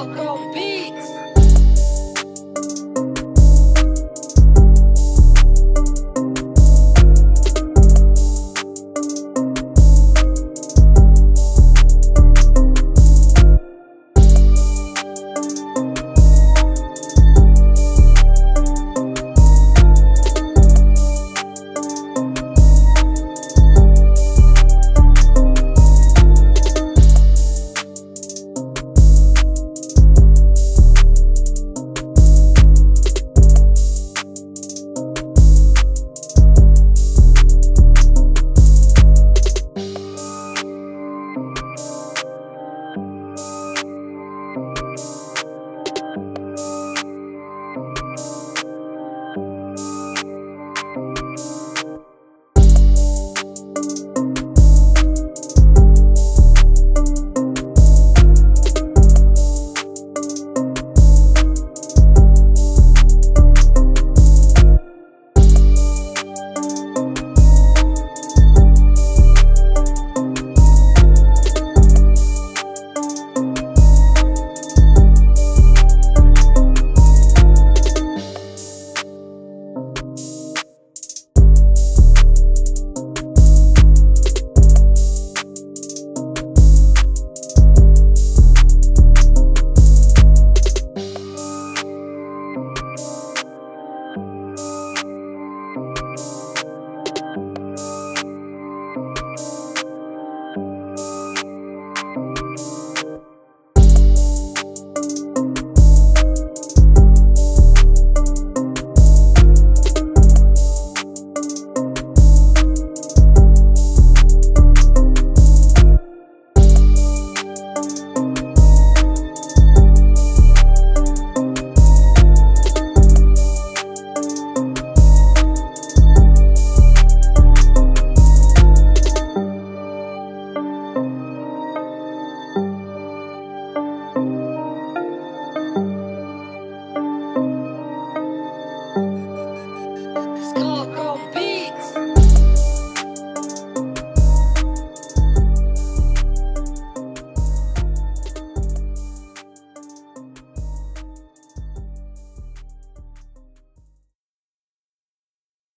I'll grow be